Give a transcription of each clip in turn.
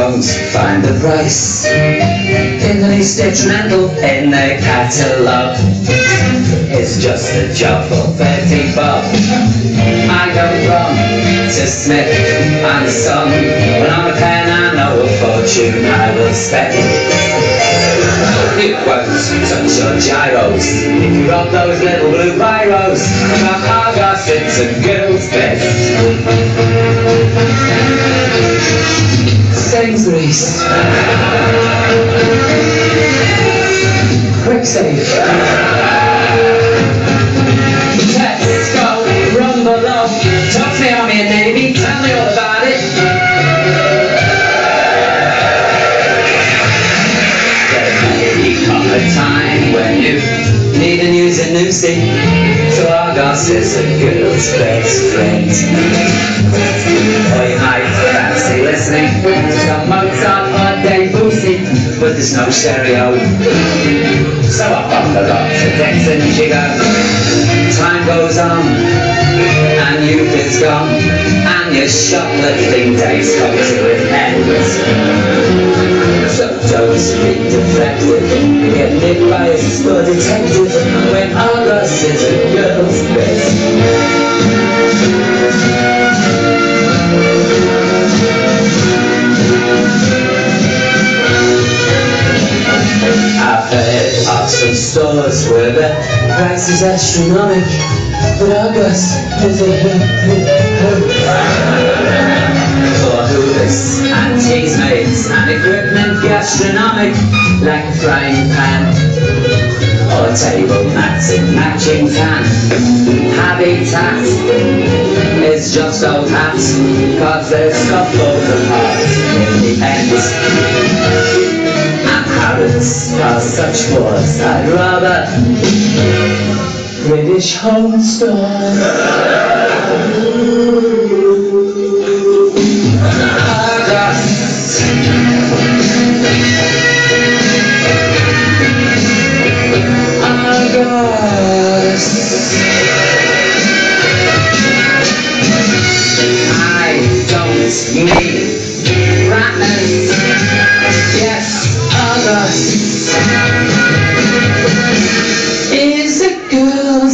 won't find the price in the least detrimental in their catalogue. It's just a job for 30 bob. I go wrong to Smith and Son. When I'm a pen, I know a fortune I will spend. It won't touch your giros if you rob those little blue biros. From Argos, it's a girl's best. Sainsbury's. Kwik Save. Tesco, Rumble Up. Talk to me, Army and Navy. Tell me all about it. There come a time when you need a news and newsy. So Argos is a girl's best friend. You might fancy listening but there's no stereo. So up on the rock to Dixon she goes. Time goes on, and youth is gone, and your shoplifting days come to an end. So don't be defective, get nicked by a store detective when Argos is Heard of some stores where the price is astronomic, but Argos is a for hoovers and teasmades and equipment gastronomic like a frying pan or table mats and matching tan. Habitat is just old hats cause there's stuff falls apart in the. Are such I'd rather British home. I don't mean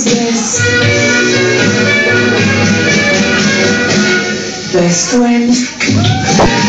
Best pues, friend.